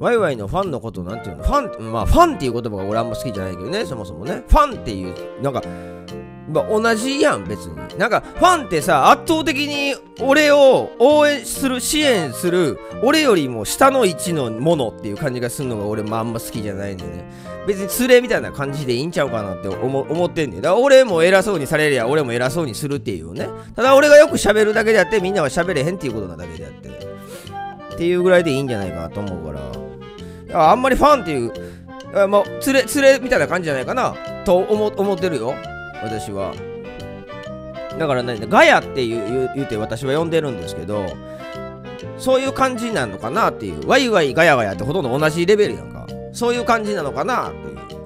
ワイワイのファンのことなんていうの？ファン、まあファンっていう言葉が俺あんま好きじゃないけどね、そもそもね。ファンっていう、なんか、まあ、同じやん、別に。なんか、ファンってさ、圧倒的に俺を応援する、支援する、俺よりも下の位置のものっていう感じがするのが俺もあんま好きじゃないんでね。別に連れみたいな感じでいいんちゃうかなって思思ってんねだから俺も偉そうにされりゃ俺も偉そうにするっていうね。ただ俺がよく喋るだけであってみんなは喋れへんっていうことなだけであって。っていうぐらいでいいんじゃないかなと思うから。ああんまりファンっていう、あまあ、連れ、連れみたいな感じじゃないかなと思思ってるよ。私は。だからね、ガヤっていう言う言うて私は呼んでるんですけど、そういう感じなのかなっていう。ワイワイガヤガヤってほとんど同じレベルやんか。そういう感じなのかなっていう。